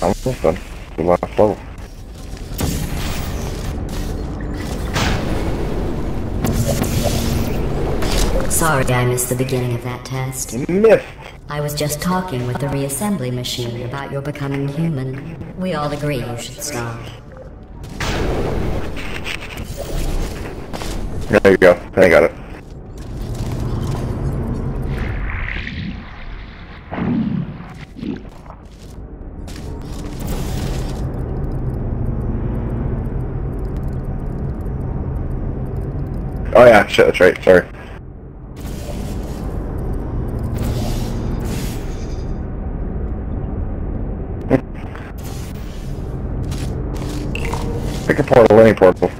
Almost done. The last level. Sorry I missed the beginning of that test. Missed! I was just talking with the reassembly machine about your becoming human. We all agree you should stop. There you go. I got it. Oh yeah, shit, that's right, sorry. Pick a portal, any portal.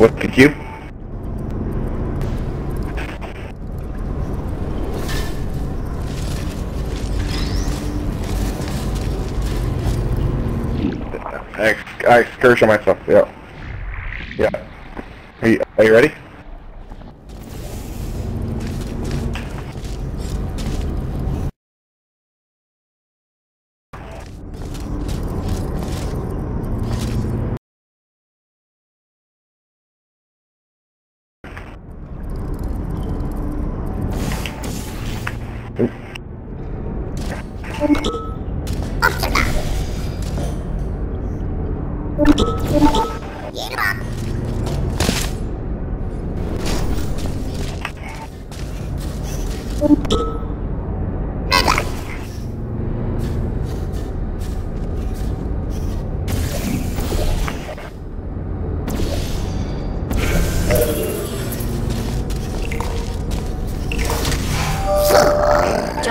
What the cube? I, I excursion myself, yeah. Yeah. Are you, are you ready? Just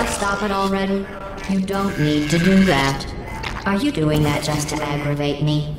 stop it already. You don't need to do that. Are you doing that just to aggravate me?